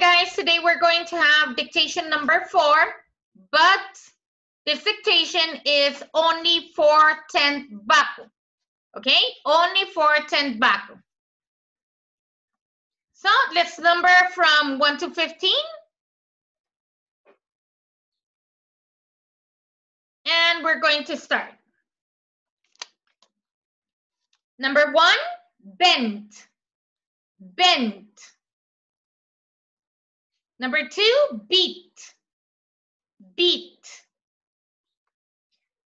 Guys, today we're going to have dictation number four, but this dictation is only for 10th baku. Okay, only for 10th baku. So let's number from 1 to 15. And we're going to start. Number one, bent, bent. Number two, beat, beat.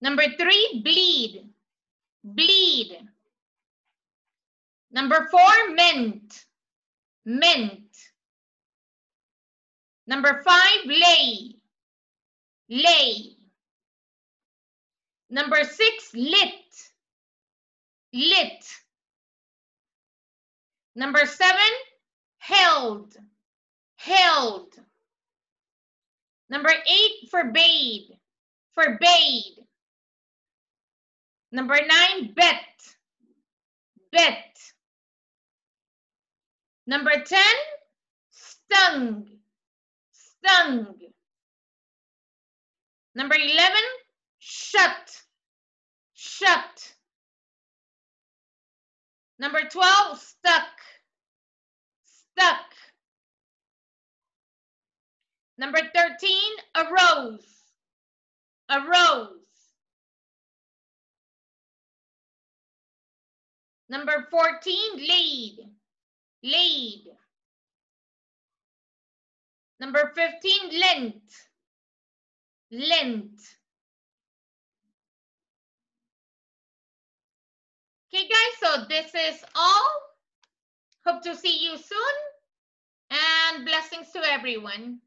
Number three, bleed, bleed. Number four, mint. Mint. Number five, lay, lay. Number six, lit, lit. Number seven, held, held. Number eight, forbade, forbade. Number nine, bet, bet. Number 10, stung, stung. Number 11, shut, shut. Number 12, stuck, stuck. Number 13, arose, arose. Number 14, lead, lead. Number 15, lent, lent. Okay, guys, so this is all. Hope to see you soon and blessings to everyone.